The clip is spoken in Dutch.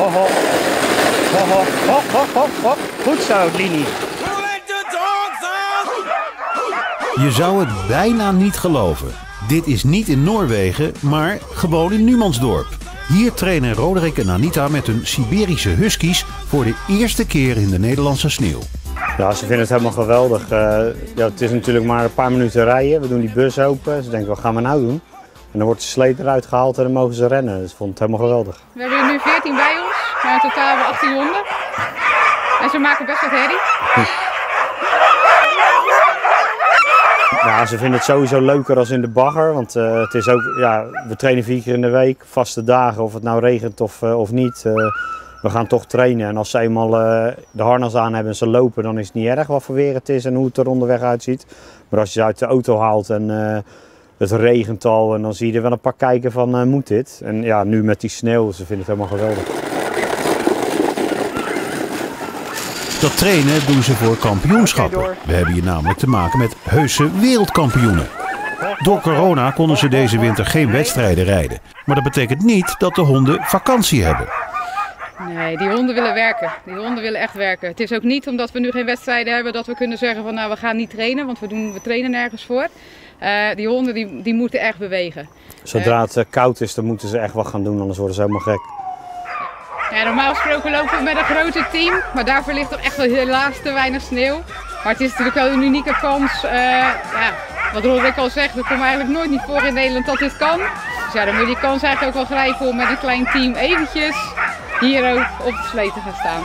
Ho, ho. Ho, ho. Ho, ho, ho, ho. Goed zo, Lini. Je zou het bijna niet geloven. Dit is niet in Noorwegen, maar gewoon in Numansdorp. Hier trainen Roderick en Anita met hun Siberische huskies voor de eerste keer in de Nederlandse sneeuw. Ja, ze vinden het helemaal geweldig. Eh, ja, het is natuurlijk maar een paar minuten rijden. We doen die bus open. Ze denken, wat gaan we nou doen? En dan wordt de sleet eruit gehaald en dan mogen ze rennen. Dus ik vond het helemaal geweldig. We hebben er nu 14 bij ons, maar in totaal hebben we 18 honden. En ze maken best wat herrie. Ja, ze vinden het sowieso leuker als in de bagger. Want eh, het is ook, ja, we trainen vier keer in de week, vaste dagen, of het nou regent of, eh, of niet. Eh, we gaan toch trainen. En als ze eenmaal de harnas aan hebben en ze lopen, dan is het niet erg wat voor weer het is en hoe het er onderweg uitziet. Maar als je ze uit de auto haalt en het regent al, en dan zie je er wel een paar kijken van, moet dit? En ja, nu met die sneeuw, ze vinden het helemaal geweldig. Dat trainen doen ze voor kampioenschappen. We hebben hier namelijk te maken met heuse wereldkampioenen. Door corona konden ze deze winter geen wedstrijden rijden. Maar dat betekent niet dat de honden vakantie hebben. Nee, die honden willen werken. Die honden willen echt werken. Het is ook niet omdat we nu geen wedstrijden hebben dat we kunnen zeggen van nou we gaan niet trainen, want we, doen, we trainen nergens voor. Uh, die honden die, die moeten echt bewegen. Zodra het uh, koud is, dan moeten ze echt wat gaan doen, anders worden ze helemaal gek. Ja, normaal gesproken lopen we met een groter team, maar daarvoor ligt toch echt wel helaas te weinig sneeuw. Maar het is natuurlijk wel een unieke kans. Ja, wat Roderick al zegt, er komt eigenlijk nooit niet voor in Nederland dat dit kan. Dus ja, dan moet je die kans eigenlijk ook wel grijpen om met een klein team eventjes hier ook op de slee te gaan staan.